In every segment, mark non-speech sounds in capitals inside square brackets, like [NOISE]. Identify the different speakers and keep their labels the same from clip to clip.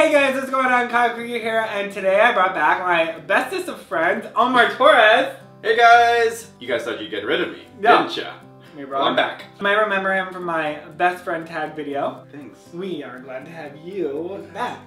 Speaker 1: Hey guys, what's going on? Kyle Krieger here, and today I brought back my bestest of friends, Omar Torres.
Speaker 2: Hey guys! You guys thought you'd get rid of me,
Speaker 1: No.
Speaker 2: didn't ya?
Speaker 1: We
Speaker 2: Well, I'm back.
Speaker 1: You might remember him from my best friend tag video.
Speaker 2: Thanks.
Speaker 1: We are glad to have you back.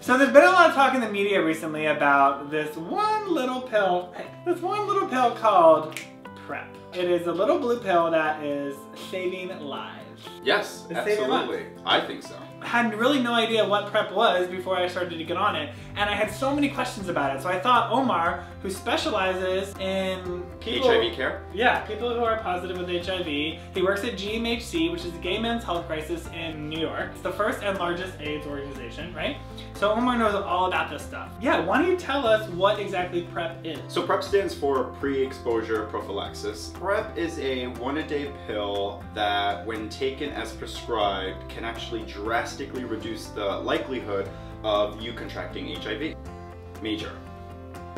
Speaker 1: So there's been a lot of talk in the media recently about this one little pill, this one little pill called PrEP. It is a little blue pill that is saving lives.
Speaker 2: Yes,
Speaker 1: It's
Speaker 2: absolutely. I think so.
Speaker 1: Had really no idea what PrEP was before I started to get on it, and I had so many questions about it. So I thought Omar, who specializes in people,
Speaker 2: HIV care?
Speaker 1: yeah, people who are positive with HIV. He works at GMHC, which is the Gay Men's Health Crisis in New York. It's the first and largest AIDS organization, right? So Omar knows all about this stuff. Yeah, why don't you tell us what exactly PrEP is?
Speaker 2: So PrEP stands for pre-exposure prophylaxis. PrEP is a one-a-day pill that, when taken as prescribed, can actually drastically reduce the likelihood of you contracting HIV. Major.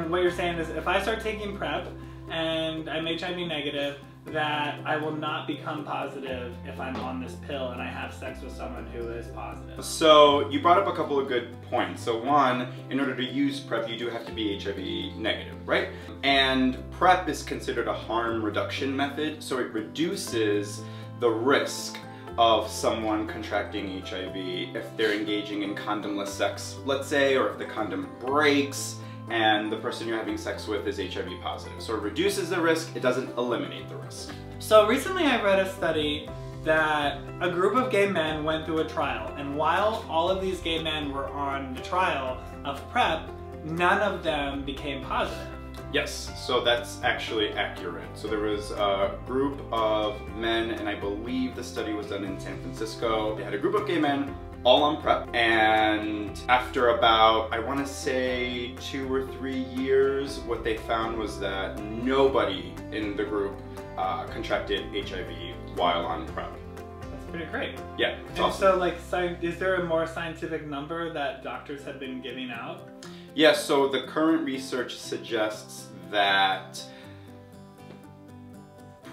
Speaker 1: What you're saying is if I start taking PrEP and I'm HIV negative, that I will not become positive if I'm on this pill and I have sex with someone who is positive.
Speaker 2: So you brought up a couple of good points. So one, in order to use PrEP, you do have to be HIV negative, right? And PrEP is considered a harm reduction method, so it reduces the risk of someone contracting HIV if they're engaging in condomless sex, let's say, or if the condom breaks and the person you're having sex with is HIV positive. So it reduces the risk, it doesn't eliminate the risk.
Speaker 1: So recently I read a study that a group of gay men went through a trial and while all of these gay men were on the trial of PrEP, none of them became positive.
Speaker 2: Yes, so that's actually accurate. So there was a group of men, and I believe the study was done in San Francisco. They had a group of gay men all on PrEP, and after about, I want to say, two or three years, what they found was that nobody in the group uh, contracted HIV while on PrEP.
Speaker 1: That's pretty great.
Speaker 2: Yeah,
Speaker 1: And
Speaker 2: awesome.
Speaker 1: so like, sci- is there a more scientific number that doctors have been giving out?
Speaker 2: Yes, so the current research suggests that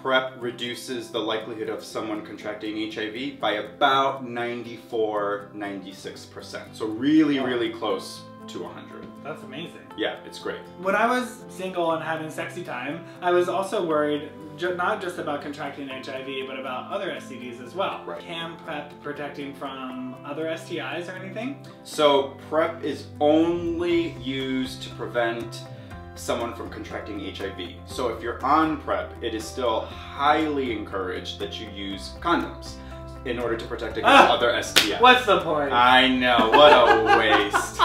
Speaker 2: PrEP reduces the likelihood of someone contracting HIV by about 94, 96%. So really, really close to 100.
Speaker 1: That's amazing.
Speaker 2: Yeah, it's great.
Speaker 1: When I was single and having sexy time, I was also worried ju- not just about contracting HIV, but about other STDs as well.
Speaker 2: Right.
Speaker 1: Can PrEP protecting from other STIs or anything?
Speaker 2: So PrEP is only used to prevent someone from contracting HIV. So if you're on PrEP, it is still highly encouraged that you use condoms in order to protect against
Speaker 1: Ah!
Speaker 2: other STIs.
Speaker 1: What's the point?
Speaker 2: I know, what a [LAUGHS] waste.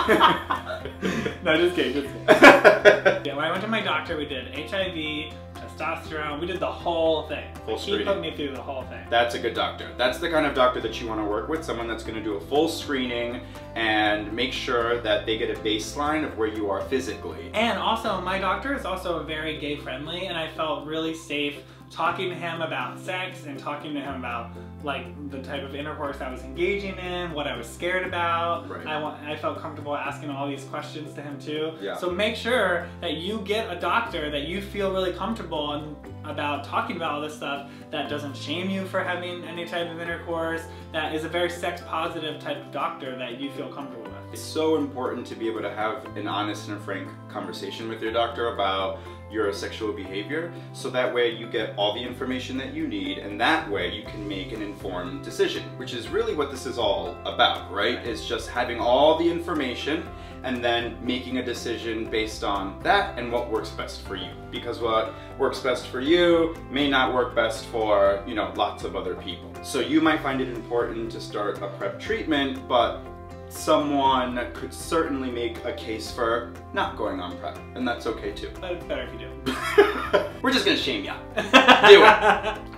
Speaker 2: [LAUGHS] [LAUGHS]
Speaker 1: no, just kidding, just kidding. [LAUGHS] Yeah, when I went to my doctor, we did HIV, testosterone, we did the whole thing.
Speaker 2: Full
Speaker 1: he
Speaker 2: screening.
Speaker 1: put me through the whole thing.
Speaker 2: That's a good doctor. That's the kind of doctor that you want to work with, someone that's going to do a full screening and make sure that they get a baseline of where you are physically.
Speaker 1: And also, my doctor is also very gay friendly, and I felt really safe talking to him about sex and talking to him about like the type of intercourse I was engaging in, what I was scared about.
Speaker 2: Right.
Speaker 1: I want, I felt comfortable asking all these questions to him too.
Speaker 2: Yeah.
Speaker 1: So make sure that you get a doctor that you feel really comfortable in, about talking about all this stuff that doesn't shame you for having any type of intercourse, that is a very sex positive type of doctor that you feel comfortable with.
Speaker 2: It's so important to be able to have an honest and frank conversation with your doctor about your sexual behavior so that way you get all the information that you need and that way you can make an informed decision which is really what this is all about right? It's just having all the information and then making a decision based on that and what works best for you. Because what works best for you may not work best for you know lots of other people. So you might find it important to start a prep treatment but someone could certainly make a case for not going on prep, and that's okay too.
Speaker 1: But it's better if you do. [LAUGHS]
Speaker 2: We're just gonna shame you. [LAUGHS]
Speaker 1: Do
Speaker 2: it.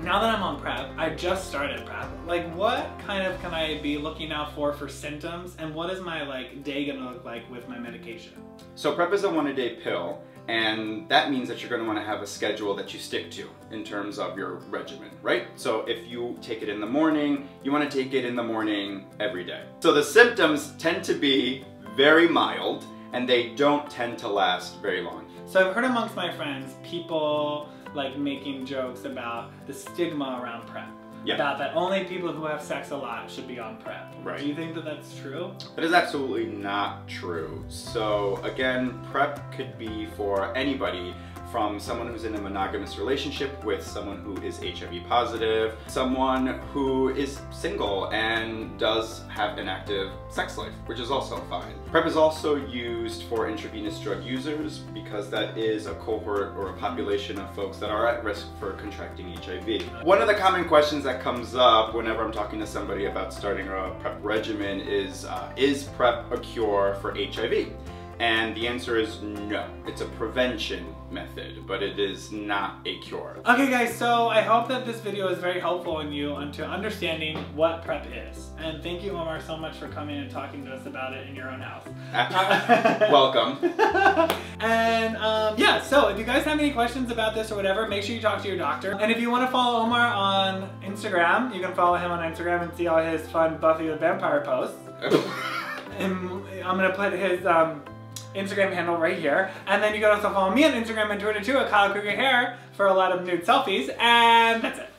Speaker 1: Now that I'm on prep, I just started prep. Like, what kind of can I be looking out for for symptoms, and what is my like day gonna look like with my medication?
Speaker 2: So prep is a one-a-day pill, and that means that you're gonna wanna have a schedule that you stick to in terms of your regimen, right? So if you take it in the morning, you wanna take it in the morning every day. So the symptoms tend to be very mild, and they don't tend to last very long.
Speaker 1: So I've heard amongst my friends people like making jokes about the stigma around prep.
Speaker 2: Yeah.
Speaker 1: about that only people who have sex a lot should be on PrEP.
Speaker 2: Right.
Speaker 1: Do you think that that's true?
Speaker 2: That is absolutely not true. So again, PrEP could be for anybody from someone who's in a monogamous relationship with someone who is HIV positive, someone who is single and does have an active sex life, which is also fine. PrEP is also used for intravenous drug users because that is a cohort or a population of folks that are at risk for contracting HIV. One of the common questions that comes up whenever I'm talking to somebody about starting a PrEP regimen is, uh, is PrEP a cure for HIV? And the answer is no. It's a prevention method, but it is not a cure.
Speaker 1: Okay guys, so I hope that this video is very helpful in you into understanding what PrEP is. And thank you Omar so much for coming and talking to us about it in your own house. [LAUGHS]
Speaker 2: Welcome. [LAUGHS]
Speaker 1: and um, yeah, so if you guys have any questions about this or whatever, make sure you talk to your doctor. And if you want to follow Omar on Instagram, you can follow him on Instagram and see all his fun Buffy the Vampire posts. [LAUGHS] and I'm gonna put his um, Instagram handle right here. And then you can also follow me on Instagram and Twitter too at Kyle Krieger Hair for a lot of nude selfies. And that's it.